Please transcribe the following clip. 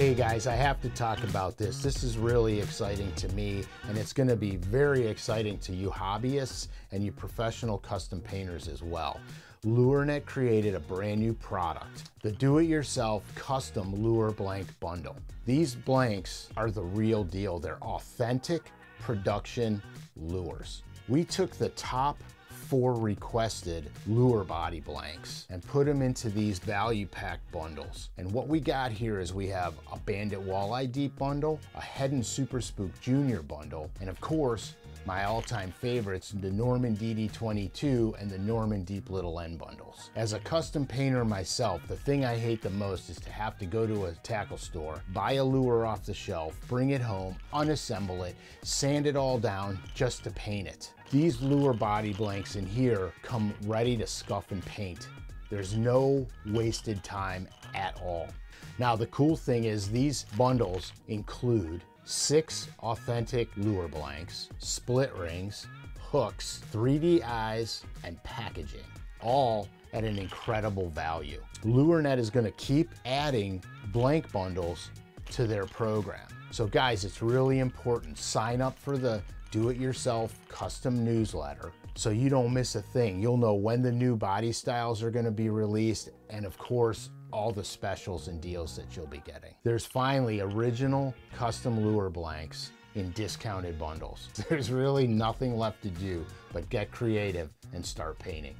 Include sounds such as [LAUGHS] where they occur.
Hey guys, I have to talk about this. This is really exciting to me, and it's gonna be very exciting to you hobbyists and you professional custom painters as well. LureNet created a brand new product, the do-it-yourself custom lure blank bundle. These blanks are the real deal. They're authentic production lures. We took the top four requested lure body blanks and put them into these value pack bundles. And what we got here is we have a Bandit Walleye Deep bundle, a Heddon Super Spook Junior bundle, and of course, my all-time favorites, the Norman DD22 and the Norman Deep Little N bundles. As a custom painter myself, the thing I hate the most is to have to go to a tackle store, buy a lure off the shelf, bring it home, unassemble it, sand it all down just to paint it. These lure body blanks in here come ready to scuff and paint. There's no wasted time at all. Now the cool thing is these bundles include six authentic lure blanks, split rings, hooks, 3D eyes, and packaging, all at an incredible value. LureNet is gonna keep adding blank bundles to their program. So guys, it's really important. Sign up for the do-it-yourself custom newsletter so you don't miss a thing. You'll know when the new body styles are gonna be released and of course, all the specials and deals that you'll be getting. There's finally original custom lure blanks in discounted bundles. [LAUGHS] There's really nothing left to do but get creative and start painting.